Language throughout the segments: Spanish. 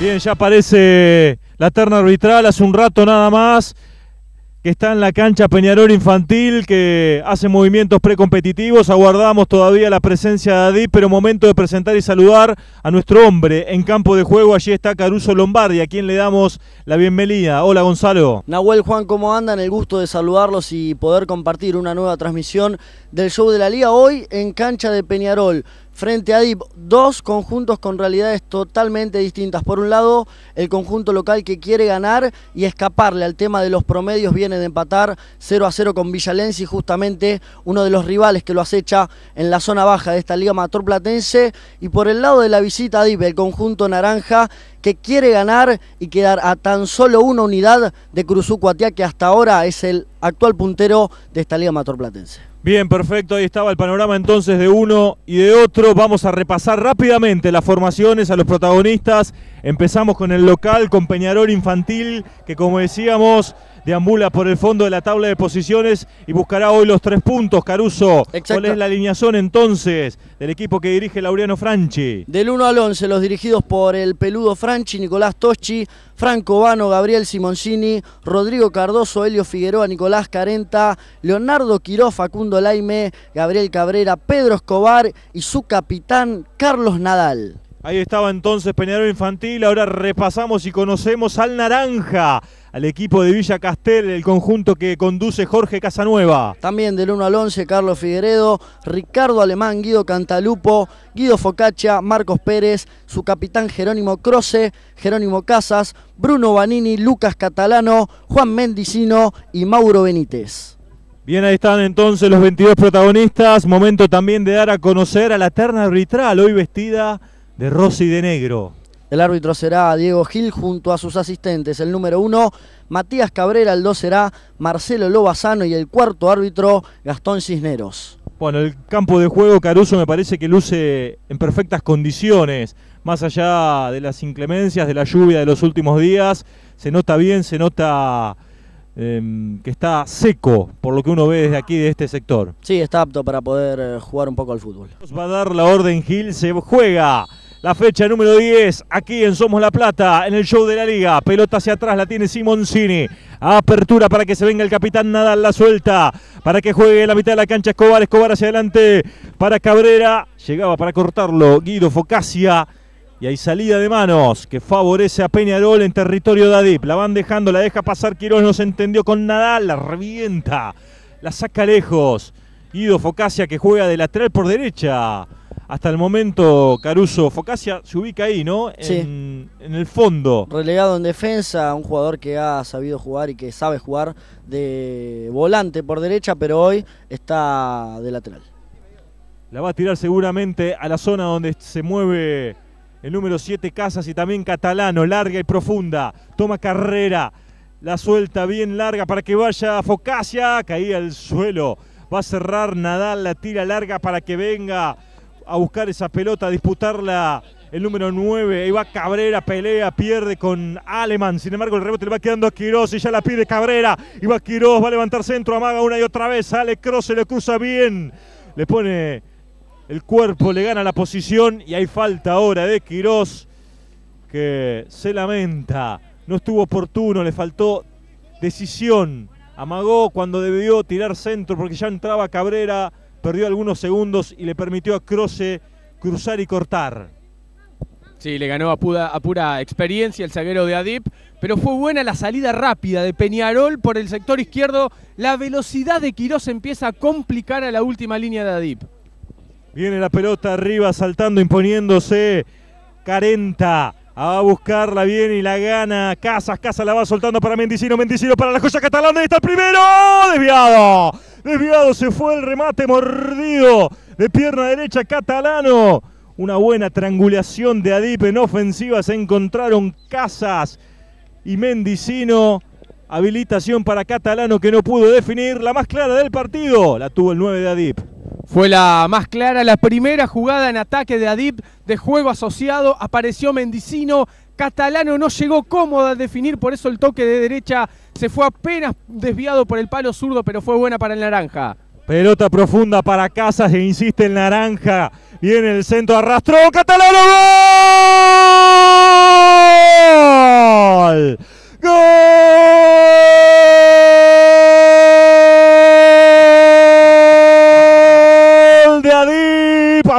Bien, ya aparece la terna arbitral hace un rato nada más que está en la cancha Peñarol Infantil, que hace movimientos precompetitivos. Aguardamos todavía la presencia de Adip, pero momento de presentar y saludar a nuestro hombre en campo de juego. Allí está Caruso Lombardi, a quien le damos la bienvenida. Hola Gonzalo. Nahuel Juan, ¿cómo andan? El gusto de saludarlos y poder compartir una nueva transmisión del show de la Liga hoy en cancha de Peñarol frente a DIP, dos conjuntos con realidades totalmente distintas. Por un lado, el conjunto local que quiere ganar y escaparle al tema de los promedios viene de empatar 0 a 0 con Villalensi, justamente uno de los rivales que lo acecha en la zona baja de esta Liga Mator Platense. Y por el lado de la visita a DIP, el conjunto naranja que quiere ganar y quedar a tan solo una unidad de Cruzú Cuatiá, que hasta ahora es el actual puntero de esta Liga Mator Platense. Bien, perfecto. Ahí estaba el panorama entonces de uno y de otro. Vamos a repasar rápidamente las formaciones a los protagonistas. Empezamos con el local, con Peñarol Infantil, que como decíamos, deambula por el fondo de la tabla de posiciones y buscará hoy los tres puntos, Caruso. ¿Cuál es la alineación entonces del equipo que dirige Laureano Franchi? Del 1 al 11, los dirigidos por el peludo Franchi, Nicolás Toschi, Franco Vano, Gabriel Simoncini, Rodrigo Cardoso, Helio Figueroa, Nicolás Carenta, Leonardo Quiró, Facundo Laime, Gabriel Cabrera, Pedro Escobar y su capitán Carlos Nadal. Ahí estaba entonces Peñarol Infantil, ahora repasamos y conocemos al Naranja al equipo de Villa Castel, el conjunto que conduce Jorge Casanueva. También del 1 al 11, Carlos Figueredo, Ricardo Alemán, Guido Cantalupo, Guido Focaccia, Marcos Pérez, su capitán Jerónimo Croce, Jerónimo Casas, Bruno Vanini, Lucas Catalano, Juan Mendicino y Mauro Benítez. Bien, ahí están entonces los 22 protagonistas. Momento también de dar a conocer a la terna arbitral, hoy vestida de rosa y de negro. El árbitro será Diego Gil junto a sus asistentes. El número uno, Matías Cabrera. El dos será Marcelo Lobazano. Y el cuarto árbitro, Gastón Cisneros. Bueno, el campo de juego Caruso me parece que luce en perfectas condiciones. Más allá de las inclemencias, de la lluvia de los últimos días, se nota bien, se nota em, que está seco por lo que uno ve desde aquí, de este sector. Sí, está apto para poder eh, jugar un poco al fútbol. Va a dar la orden Gil, se juega la fecha número 10, aquí en Somos La Plata, en el show de la liga. Pelota hacia atrás, la tiene Simoncini. Apertura para que se venga el capitán Nadal, la suelta. Para que juegue en la mitad de la cancha Escobar. Escobar hacia adelante para Cabrera. Llegaba para cortarlo Guido Focasia. Y hay salida de manos que favorece a Peñarol en territorio de Adip. La van dejando, la deja pasar Quirós, no se entendió con Nadal, la revienta, la saca lejos. Guido Focasia que juega de lateral por derecha hasta el momento Caruso Focasia se ubica ahí, ¿no? Sí. En, el fondo. Relegado en defensa, un jugador que ha sabido jugar y que sabe jugar de volante por derecha, pero hoy está de lateral. La va a tirar seguramente a la zona donde se mueve el número 7 Casas y también Catalano, larga y profunda. Toma carrera, la suelta bien larga para que vaya Focasia, caía al suelo. Va a cerrar Nadal, la tira larga para que venga a buscar esa pelota, a disputarla el número 9. Ahí va Cabrera, pelea, pierde con Alemán. Sin embargo, el rebote le va quedando a Quiroz y ya la pide Cabrera. Y va Quiroz, va a levantar centro, amaga una y otra vez. Sale Cross, se le cruza bien. Le pone el cuerpo, le gana la posición. Y hay falta ahora de Quiroz que se lamenta. No estuvo oportuno, le faltó decisión. Amagó cuando debió tirar centro porque ya entraba Cabrera perdió algunos segundos y le permitió a Croce cruzar y cortar. Sí, le ganó a pura, experiencia el zaguero de Adip, pero fue buena la salida rápida de Peñarol por el sector izquierdo. La velocidad de Quirós empieza a complicar a la última línea de Adip. Viene la pelota arriba, saltando, imponiéndose. Carenta a buscarla bien y la gana. Casas, Casas la va soltando para Mendicino, Mendicino para la joya catalana. Está el primero, desviado. Desviado se fue el remate mordido de pierna derecha catalano. Una buena triangulación de Adip en ofensiva. Se encontraron Casas y Mendicino. Habilitación para Catalano que no pudo definir. La más clara del partido la tuvo el 9 de Adip. Fue la más clara, la primera jugada en ataque de Adip de juego asociado. Apareció Mendicino, Catalano no llegó cómodo a definir, por eso el toque de derecha se fue apenas desviado por el palo zurdo, pero fue buena para el Naranja. Pelota profunda para Casas e insiste el Naranja. Viene el centro, arrastró, Catalano, ¡gol! ¡Gol!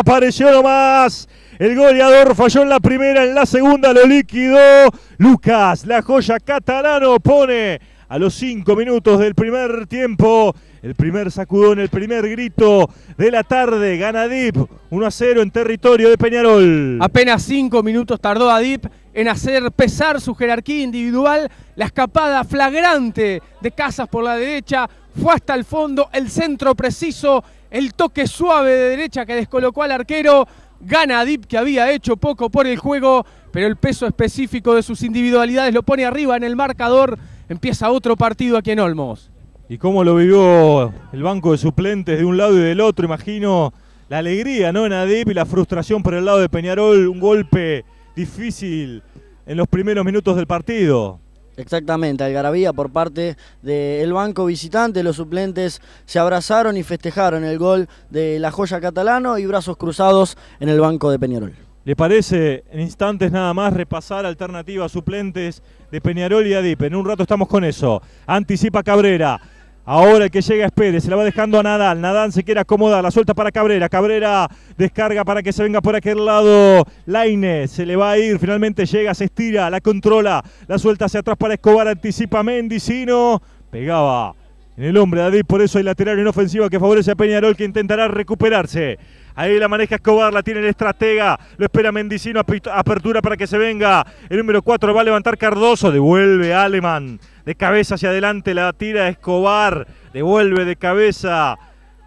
Apareció nomás. El goleador falló en la primera, en la segunda lo liquidó. Lucas, la joya catalano, pone a los cinco minutos del primer tiempo. El primer sacudón, el primer grito de la tarde. Gana Dip 1 a 0 en territorio de Peñarol. Apenas cinco minutos tardó Adip en hacer pesar su jerarquía individual. La escapada flagrante de Casas por la derecha fue hasta el fondo. El centro preciso, el toque suave de derecha que descolocó al arquero. Gana Adip que había hecho poco por el juego, pero el peso específico de sus individualidades lo pone arriba en el marcador. Empieza otro partido aquí en Olmos. Y cómo lo vivió el banco de suplentes de un lado y del otro, imagino la alegría ¿no? en Adip y la frustración por el lado de Peñarol, un golpe difícil en los primeros minutos del partido. Exactamente, algarabía por parte del banco visitante, los suplentes se abrazaron y festejaron el gol de la joya catalano y brazos cruzados en el banco de Peñarol. ¿Le parece en instantes nada más repasar alternativas suplentes de Peñarol y Adip? En un rato estamos con eso. Anticipa Cabrera. Ahora el que llega es Pérez, se la va dejando a Nadal. Nadal se quiere acomodar, la suelta para Cabrera. Cabrera descarga para que se venga por aquel lado. Laine se le va a ir, finalmente llega, se estira, la controla, la suelta hacia atrás para Escobar. Anticipa Mendicino. Pegaba en el hombre de Adip, por eso hay lateral en ofensiva que favorece a Peñarol que intentará recuperarse. Ahí la maneja Escobar, la tiene el estratega. Lo espera Mendicino, apertura para que se venga. El número 4 va a levantar Cardoso. Devuelve Aleman. De cabeza hacia adelante la tira Escobar. Devuelve de cabeza.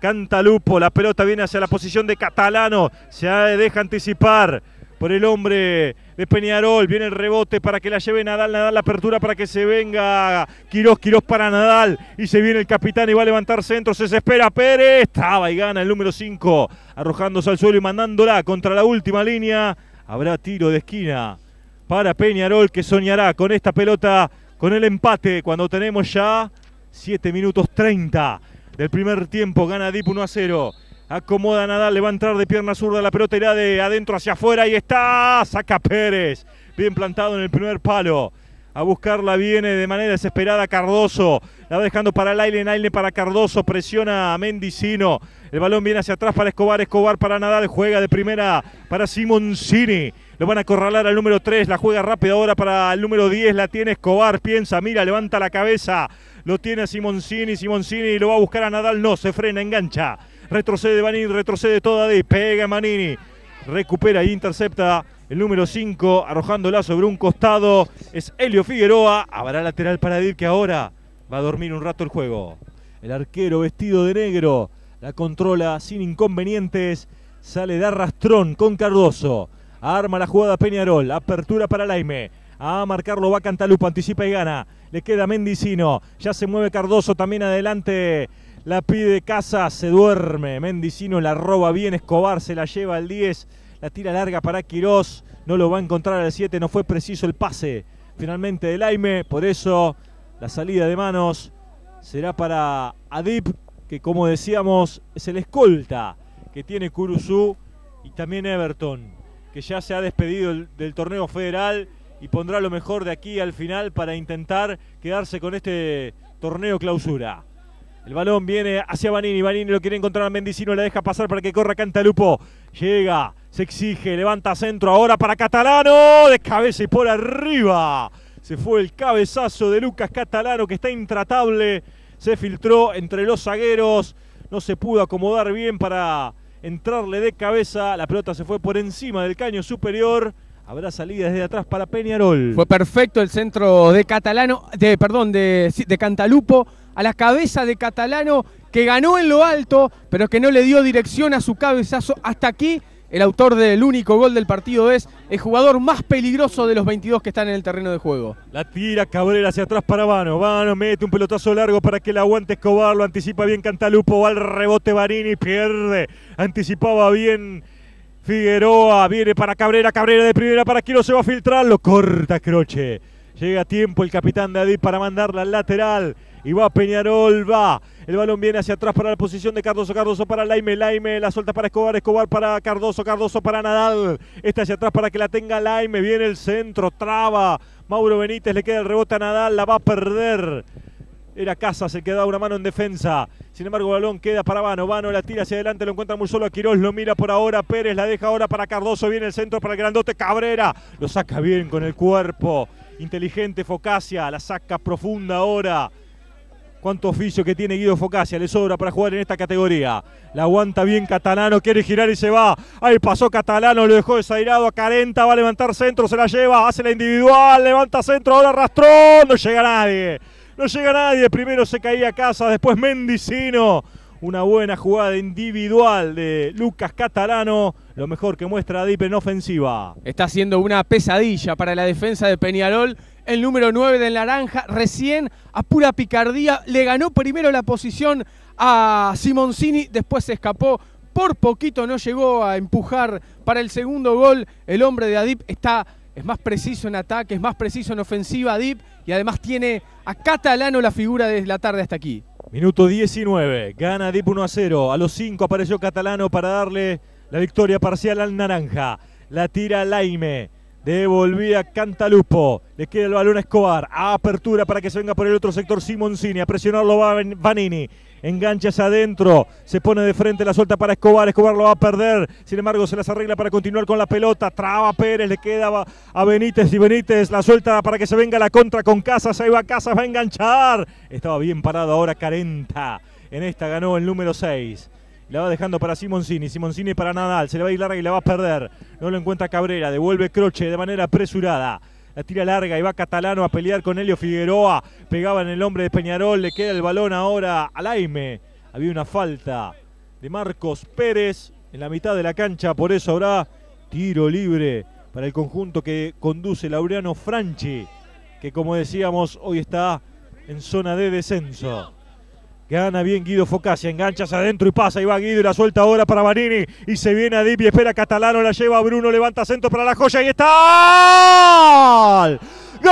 Cantalupo. La pelota viene hacia la posición de Catalano. Se deja anticipar por el hombre de Peñarol. Viene el rebote para que la lleve Nadal. Nadal la apertura para que se venga Quirós. Quirós para Nadal. Y se viene el capitán y va a levantar centro. Se desespera Pérez. Estaba y gana el número 5. Arrojándose al suelo y mandándola contra la última línea. Habrá tiro de esquina para Peñarol que soñará con esta pelota, con el empate cuando tenemos ya 7 minutos 30 del primer tiempo. Gana Dip 1 a 0. Acomoda Nadal, le va a entrar de pierna zurda, la pelota irá de adentro hacia afuera y está. Saca Pérez, bien plantado en el primer palo. A buscarla viene de manera desesperada Cardoso. La va dejando para Laile, Laile para Cardoso. Presiona a Mendicino. El balón viene hacia atrás para Escobar. Escobar para Nadal. Juega de primera para Simoncini. Lo van a acorralar al número 3. La juega rápido ahora para el número 10. La tiene Escobar. Piensa, mira, levanta la cabeza. Lo tiene a Simoncini. Simoncini lo va a buscar a Nadal. No, se frena, engancha. Retrocede Manini, retrocede toda de. Pega Manini. Recupera e intercepta el número 5, arrojándola sobre un costado. Es Helio Figueroa. Habrá lateral para Dir que ahora va a dormir un rato el juego. El arquero vestido de negro la controla sin inconvenientes. Sale de arrastrón con Cardoso. Arma la jugada Peñarol. Apertura para Laime. A marcarlo va Cantalupo. Anticipa y gana. Le queda Mendicino. Ya se mueve Cardoso también adelante. La pide Casa, se duerme. Mendicino la roba bien. Escobar se la lleva al 10. La tira larga para Quirós. No lo va a encontrar al 7. No fue preciso el pase finalmente del Aime. Por eso la salida de manos será para Adip, que como decíamos es el escolta que tiene Curuzú y también Everton, que ya se ha despedido del, torneo federal y pondrá lo mejor de aquí al final para intentar quedarse con este torneo clausura. El balón viene hacia Vanini. Vanini lo quiere encontrar a Mendicino. Le deja pasar para que corra Cantalupo. Llega, se exige, levanta centro ahora para Catalano. De cabeza y por arriba. Se fue el cabezazo de Lucas Catalano que está intratable. Se filtró entre los zagueros. No se pudo acomodar bien para entrarle de cabeza. La pelota se fue por encima del caño superior. Habrá salida desde atrás para Peñarol. Fue perfecto el centro de Catalano, de, perdón, de, de Cantalupo a la cabeza de Catalano que ganó en lo alto, pero que no le dio dirección a su cabezazo. Hasta aquí, el autor del único gol del partido es el jugador más peligroso de los 22 que están en el terreno de juego. La tira Cabrera hacia atrás para Vano. Vano mete un pelotazo largo para que el aguante Escobar. Lo anticipa bien Cantalupo. Va al rebote Barini. Pierde. Anticipaba bien Figueroa. Viene para Cabrera. Cabrera de primera para Quiro. Se va a filtrar. Lo corta Croche. Llega a tiempo el capitán de Adip para mandarla al lateral. Y va Peñarol, va. El balón viene hacia atrás para la posición de Cardoso. Cardoso para Laime. Laime la suelta para Escobar. Escobar para Cardoso. Cardoso para Nadal. Está hacia atrás para que la tenga Laime. Viene el centro. Traba. Mauro Benítez le queda el rebote a Nadal. La va a perder. Era Casa, se queda una mano en defensa. Sin embargo, el balón queda para Vano. Vano la tira hacia adelante, lo encuentra muy solo a. Lo mira por ahora. Pérez la deja ahora para Cardoso. Viene el centro para el grandote Cabrera. Lo saca bien con el cuerpo. Inteligente Focasia. La saca profunda ahora. Cuánto oficio que tiene Guido Focasia, le sobra para jugar en esta categoría. La aguanta bien Catalano, quiere girar y se va. Ahí pasó Catalano, lo dejó desairado a Carenta, va a levantar centro, se la lleva, hace la individual, levanta centro, ahora arrastró, no llega nadie. No llega nadie, primero se caía Casa, después Mendicino. Una buena jugada individual de Lucas Catalano. Lo mejor que muestra Adip en ofensiva. Está haciendo una pesadilla para la defensa de Peñarol el número 9 del Naranja, recién a pura picardía, le ganó primero la posición a Simoncini, después se escapó, por poquito no llegó a empujar para el segundo gol. El hombre de Adip está, es más preciso en ataque, es más preciso en ofensiva Adip y además tiene a Catalano la figura de la tarde hasta aquí. Minuto 19, gana Adip 1 a 0. A los 5 apareció Catalano para darle la victoria parcial al Naranja. La tira Laime. Devolvía Cantalupo. Le queda el balón a Escobar. apertura para que se venga por el otro sector Simoncini. A presionarlo va Vanini. Engancha hacia adentro. Se pone de frente la suelta para Escobar. Escobar lo va a perder. Sin embargo, se las arregla para continuar con la pelota. Traba Pérez. Le queda a Benítez. Y Benítez la suelta para que se venga la contra con Casas. Ahí va Casas. Va a enganchar. Estaba bien parado ahora Carenta. En esta ganó el número 6. La va dejando para Simoncini. Simoncini para Nadal. Se le va a ir larga y la va a perder. No lo encuentra Cabrera. Devuelve Croce de manera apresurada. La tira larga y va Catalano a pelear con Helio Figueroa. Pegaba en el hombre de Peñarol. Le queda el balón ahora a Laime. Había una falta de Marcos Pérez en la mitad de la cancha. Por eso habrá tiro libre para el conjunto que conduce Laureano Franchi. Que como decíamos hoy está en zona de descenso. Gana bien Guido Focasia, enganchas adentro y pasa, y va Guido y la suelta ahora para Marini. Y se viene a Dip y espera Catalano, la lleva Bruno, levanta centro para la joya y está. ¡Gol!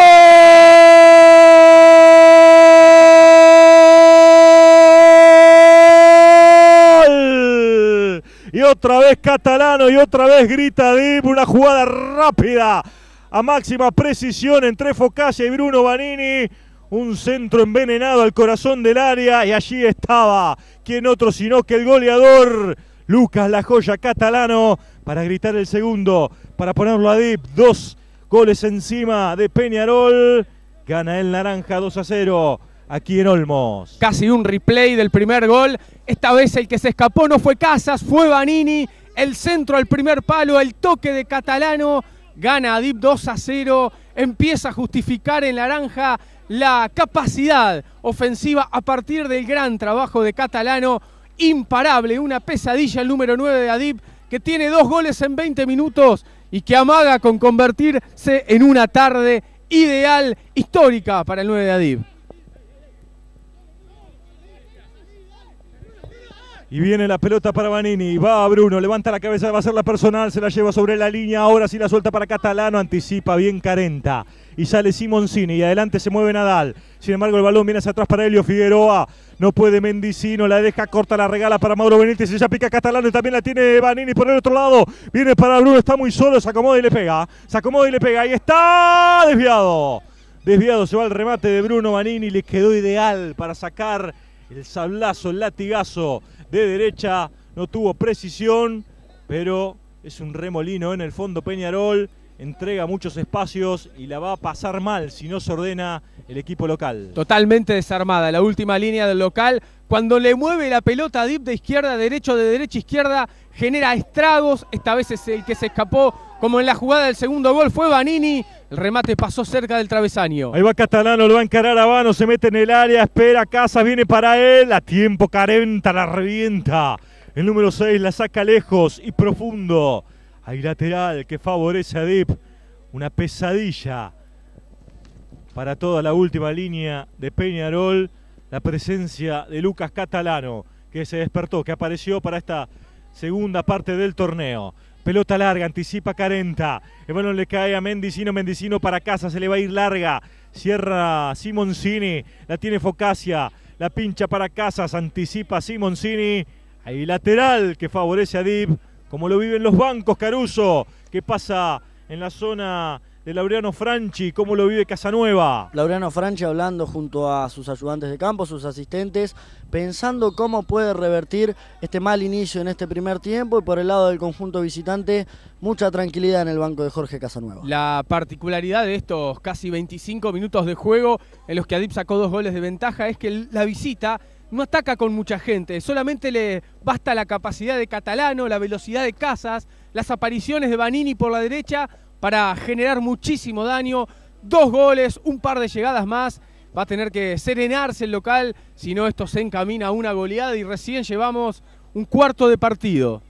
Y otra vez Catalano y otra vez grita Dip, una jugada rápida a máxima precisión entre Focasia y Bruno Banini un centro envenenado al corazón del área y allí estaba, quien otro sino que el goleador Lucas La Joya catalano para gritar el segundo, para ponerlo a Dip, dos goles encima de Peñarol, gana el naranja 2 a 0 aquí en Olmos. Casi un replay del primer gol, esta vez el que se escapó no fue Casas, fue Vanini, el centro al primer palo, el toque de Catalano, gana Adip 2 a 0, empieza a justificar en naranja la capacidad ofensiva a partir del gran trabajo de Catalano, imparable, una pesadilla el número 9 de Adib, que tiene dos goles en 20 minutos y que amaga con convertirse en una tarde ideal, histórica para el 9 de Adib. Y viene la pelota para Vanini. Va a Bruno, levanta la cabeza, va a ser la personal, se la lleva sobre la línea. Ahora sí la suelta para Catalano, anticipa bien Carenta y sale Simoncini y adelante se mueve Nadal. Sin embargo, el balón viene hacia atrás para Helio Figueroa. No puede Mendicino, la deja corta, la regala para Mauro Benítez. Y ya pica Catalano y también la tiene Vanini por el otro lado. Viene para Bruno, está muy solo, se acomoda y le pega. Se acomoda y le pega. Ahí está, desviado. Desviado, se va el remate de Bruno Vanini. Le quedó ideal para sacar el sablazo, el latigazo de derecha. No tuvo precisión, pero es un remolino en el fondo Peñarol entrega muchos espacios y la va a pasar mal si no se ordena el equipo local. Totalmente desarmada, la última línea del local. Cuando le mueve la pelota Dip de izquierda derecho, de derecha a izquierda, genera estragos. Esta vez es el que se escapó, como en la jugada del segundo gol, fue Vanini. El remate pasó cerca del travesaño. Ahí va Catalano, lo va a encarar a Vano, se mete en el área, espera, Casa, viene para él. A tiempo, Carenta la revienta. El número 6 la saca lejos y profundo. Hay lateral que favorece a Dip. Una pesadilla para toda la última línea de Peñarol. La presencia de Lucas Catalano, que se despertó, que apareció para esta segunda parte del torneo. Pelota larga, anticipa Carenta. El balón le cae a Mendicino. Mendicino para casa, se le va a ir larga. Cierra Simoncini. La tiene Focasia. La pincha para Casas. Anticipa Simoncini. Hay lateral que favorece a Dip como lo viven los bancos, Caruso, que pasa en la zona de Laureano Franchi. ¿Cómo lo vive Casanueva? Laureano Franchi hablando junto a sus ayudantes de campo, sus asistentes, pensando cómo puede revertir este mal inicio en este primer tiempo y por el lado del conjunto visitante, mucha tranquilidad en el banco de Jorge Casanueva. La particularidad de estos casi 25 minutos de juego en los que Adip sacó dos goles de ventaja es que la visita no ataca con mucha gente, solamente le basta la capacidad de Catalano, la velocidad de Casas, las apariciones de Vanini por la derecha para generar muchísimo daño. Dos goles, un par de llegadas más. Va a tener que serenarse el local, si no esto se encamina a una goleada y recién llevamos un cuarto de partido.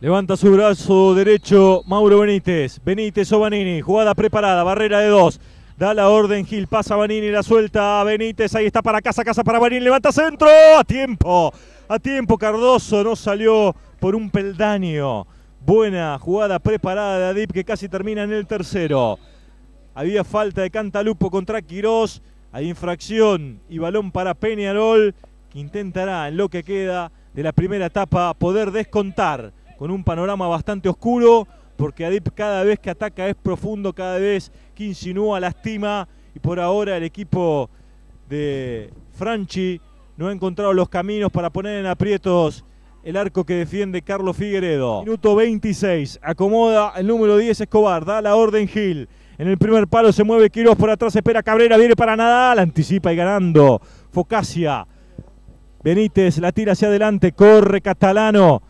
Levanta su brazo derecho Mauro Benítez. Benítez o Vanini. Jugada preparada. Barrera de dos. Da la orden Gil. Pasa Vanini. La suelta Benítez. Ahí está para casa. Casa para Vanini. Levanta centro. A tiempo. A tiempo. Cardoso no salió por un peldaño. Buena jugada preparada de Adip que casi termina en el tercero. Había falta de Cantalupo contra Quirós. Hay infracción y balón para Peñarol que intentará en lo que queda de la primera etapa poder descontar con un panorama bastante oscuro porque Adip cada vez que ataca es profundo, cada vez que insinúa lastima y por ahora el equipo de Franchi no ha encontrado los caminos para poner en aprietos el arco que defiende Carlos Figueredo. Minuto 26, acomoda el número 10 Escobar, da la orden Gil. En el primer palo se mueve Quiroz por atrás, espera Cabrera, viene para Nadal, anticipa y ganando. Focacia. Benítez la tira hacia adelante, corre Catalano.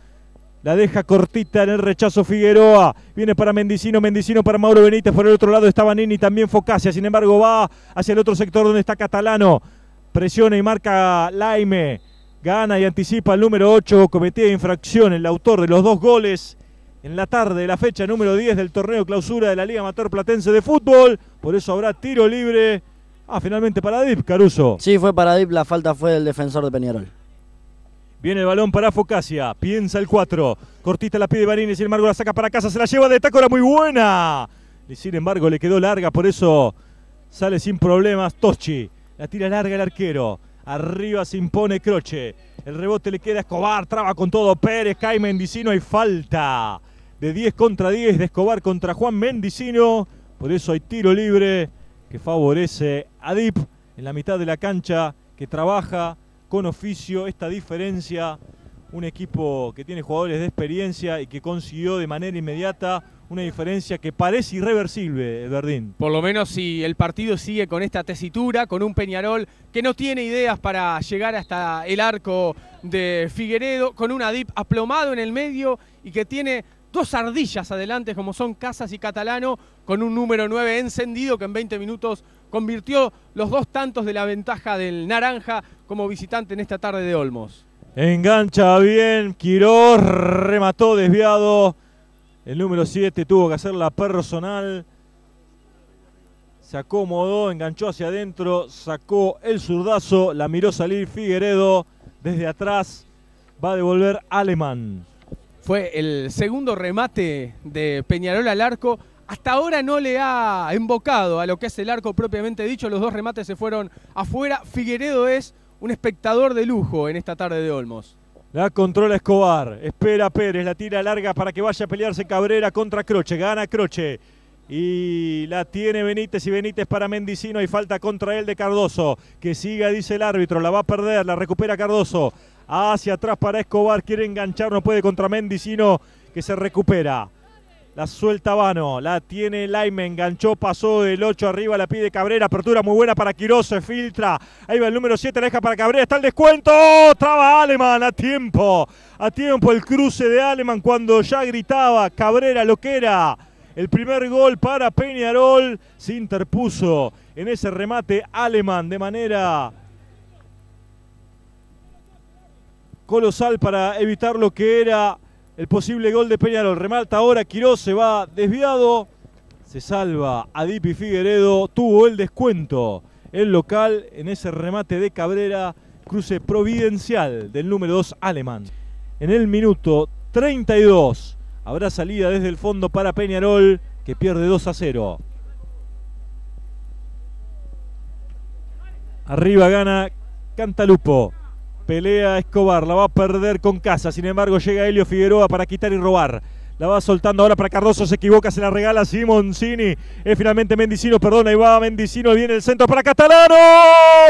La deja cortita en el rechazo Figueroa. Viene para Mendicino, Mendicino para Mauro Benítez. Por el otro lado está Vanini, también Focacia. Sin embargo, va hacia el otro sector donde está Catalano. Presiona y marca Laime. Gana y anticipa el número 8, cometida infracción, el autor de los dos goles en la tarde de la fecha número 10 del torneo clausura de la Liga Amateur Platense de Fútbol. Por eso habrá tiro libre. Ah, finalmente para Dip, Caruso. Sí, fue para Dip, la falta fue del defensor de Peñarol. Viene el balón para Focasia, piensa el 4. Cortita la pide Barini, sin embargo la saca para casa, se la lleva de Tácora muy buena. Y sin embargo le quedó larga, por eso sale sin problemas Toschi. La tira larga el arquero. Arriba se impone Croche. El rebote le queda a Escobar. Traba con todo Pérez. Cae Mendicino. Hay falta de 10 contra 10 de Escobar contra Juan Mendicino. Por eso hay tiro libre que favorece a Dip en la mitad de la cancha que trabaja con oficio esta diferencia. Un equipo que tiene jugadores de experiencia y que consiguió de manera inmediata una diferencia que parece irreversible, Verdín. Por lo menos si el partido sigue con esta tesitura, con un Peñarol que no tiene ideas para llegar hasta el arco de Figueredo, con un Adip aplomado en el medio y que tiene dos ardillas adelante como son Casas y Catalano, con un número 9 encendido que en 20 minutos convirtió los dos tantos de la ventaja del Naranja como visitante en esta tarde de Olmos. Engancha bien, Quirós remató desviado el número 7 tuvo que hacer la personal. Se acomodó, enganchó hacia adentro, sacó el zurdazo, la miró salir Figueredo. Desde atrás va a devolver Alemán. Fue el segundo remate de Peñarol al arco. Hasta ahora no le ha embocado a lo que es el arco propiamente dicho. Los dos remates se fueron afuera. Figueredo es un espectador de lujo en esta tarde de Olmos. La controla Escobar. Espera Pérez. La tira larga para que vaya a pelearse Cabrera contra Croche. Gana Croche. Y la tiene Benítez y Benítez para Mendicino. Hay falta contra él de Cardoso. Que siga, dice el árbitro. La va a perder. La recupera Cardoso. Hacia atrás para Escobar. Quiere enganchar. No puede contra Mendicino. Que se recupera. La suelta Vano, la tiene Laime, enganchó, pasó del 8 arriba, la pide Cabrera, apertura muy buena para Quiroz, se filtra. Ahí va el número 7, la deja para Cabrera, está el descuento. Traba Aleman a tiempo, a tiempo el cruce de Aleman cuando ya gritaba Cabrera lo que era. El primer gol para Peñarol se interpuso en ese remate Aleman de manera colosal para evitar lo que era el posible gol de Peñarol. Remalta ahora Quiroz, se va desviado. Se salva a Dipi Figueredo. Tuvo el descuento el local en ese remate de Cabrera. Cruce providencial del número 2 alemán. En el minuto 32 habrá salida desde el fondo para Peñarol que pierde 2 a 0. Arriba gana Cantalupo. Pelea Escobar, la va a perder con casa. Sin embargo, llega Helio Figueroa para quitar y robar. La va soltando ahora para Cardoso, se equivoca, se la regala Simoncini. Es finalmente Mendicino, perdón, ahí va Mendicino, viene el centro para Catalano.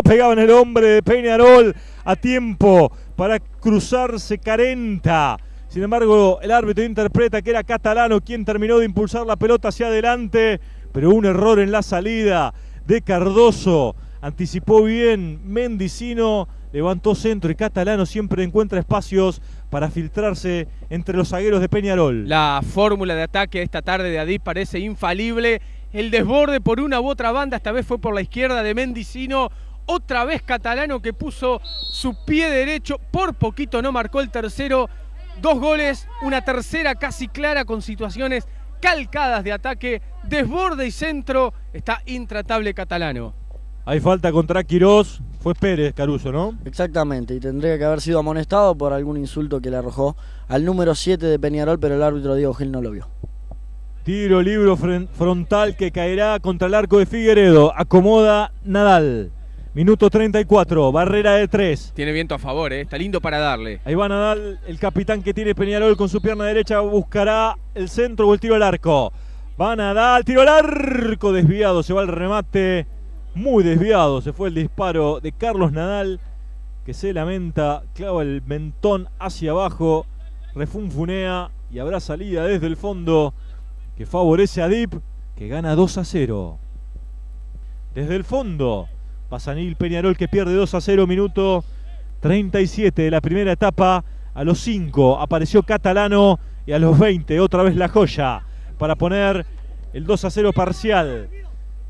Pegaba en el hombre de Peñarol a tiempo para cruzarse Carenta. Sin embargo, el árbitro interpreta que era Catalano quien terminó de impulsar la pelota hacia adelante, pero un error en la salida de Cardoso. Anticipó bien Mendicino, levantó centro y Catalano siempre encuentra espacios para filtrarse entre los zagueros de Peñarol. La fórmula de ataque esta tarde de Adip parece infalible. El desborde por una u otra banda, esta vez fue por la izquierda de Mendicino. Otra vez Catalano que puso su pie derecho, por poquito no marcó el tercero. Dos goles, una tercera casi clara con situaciones calcadas de ataque, desborde y centro. Está intratable Catalano. Hay falta contra Quirós, fue Pérez Caruso, ¿no? Exactamente, y tendría que haber sido amonestado por algún insulto que le arrojó al número 7 de Peñarol, pero el árbitro Diego Gil no lo vio. Tiro libro frontal que caerá contra el arco de Figueredo. Acomoda Nadal. Minuto 34, barrera de 3. Tiene viento a favor, ¿eh? está lindo para darle. Ahí va Nadal, el capitán que tiene Peñarol con su pierna derecha, buscará el centro o el tiro al arco. Va Nadal, tiro al arco, desviado, se va el remate muy desviado. Se fue el disparo de Carlos Nadal, que se lamenta, clava el mentón hacia abajo, refunfunea y habrá salida desde el fondo que favorece a Dip, que gana 2 a 0. Desde el fondo, Pasanil Peñarol que pierde 2 a 0, minuto 37 de la primera etapa. A los 5 apareció Catalano y a los 20 otra vez la joya para poner el 2 a 0 parcial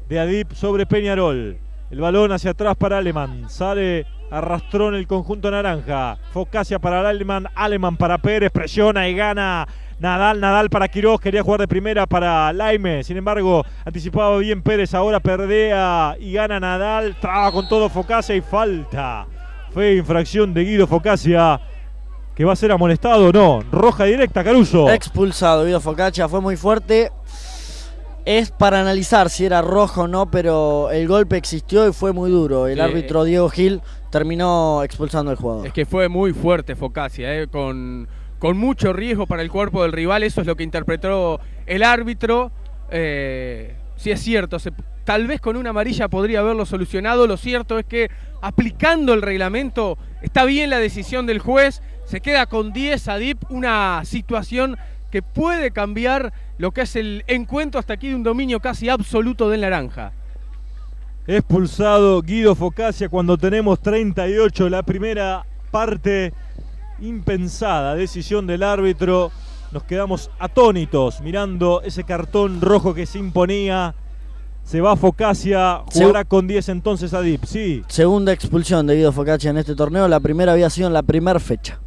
de Adip sobre Peñarol. El balón hacia atrás para Alemán. Sale arrastró en el conjunto naranja. Focacia para Alemán. Alemán para Pérez. Presiona y gana. Nadal, Nadal para Quiroz. Quería jugar de primera para Laime. Sin embargo, anticipaba bien Pérez. Ahora perdea y gana Nadal. Traba con todo Focacia y falta. Fue infracción de Guido Focacia. Que va a ser amonestado, no. Roja directa, Caruso. Expulsado, Guido Focacia. Fue muy fuerte es para analizar si era rojo o no, pero el golpe existió y fue muy duro. El árbitro Diego Gil terminó expulsando al jugador. Es que fue muy fuerte Focacia, eh, con, con mucho riesgo para el cuerpo del rival. Eso es lo que interpretó el árbitro. Eh, si es cierto, tal vez con una amarilla podría haberlo solucionado. Lo cierto es que aplicando el reglamento está bien la decisión del juez. Se queda con 10 a DIP, una situación que puede cambiar lo que es el encuentro hasta aquí de un dominio casi absoluto del naranja. Expulsado Guido Focacia cuando tenemos 38, la primera parte impensada, decisión del árbitro. Nos quedamos atónitos mirando ese cartón rojo que se imponía. Se va Focacia, jugará con 10 entonces a Dip, sí. Segunda expulsión de Guido Focacia en este torneo, la primera había sido en la primera fecha.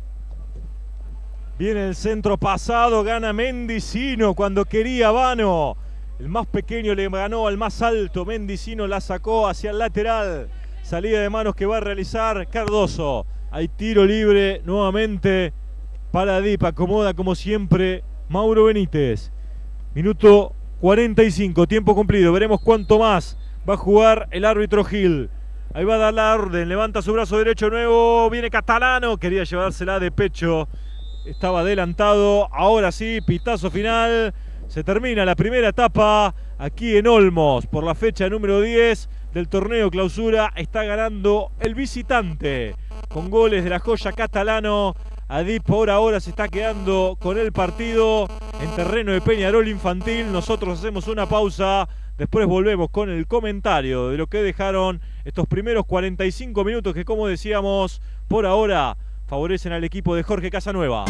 Viene el centro pasado, gana Mendicino cuando quería Vano. El más pequeño le ganó al más alto. Mendicino la sacó hacia el lateral. Salida de manos que va a realizar Cardoso. Hay tiro libre nuevamente para Dip. Acomoda como siempre Mauro Benítez. Minuto 45, tiempo cumplido. Veremos cuánto más va a jugar el árbitro Gil. Ahí va a dar la orden. Levanta su brazo derecho nuevo. Viene Catalano. Quería llevársela de pecho estaba adelantado. Ahora sí, pitazo final. Se termina la primera etapa aquí en Olmos por la fecha número 10 del torneo clausura. Está ganando el visitante con goles de la joya catalano. Adip por ahora se está quedando con el partido en terreno de Peñarol Infantil. Nosotros hacemos una pausa. Después volvemos con el comentario de lo que dejaron estos primeros 45 minutos que como decíamos, por ahora favorecen al equipo de Jorge Casanueva.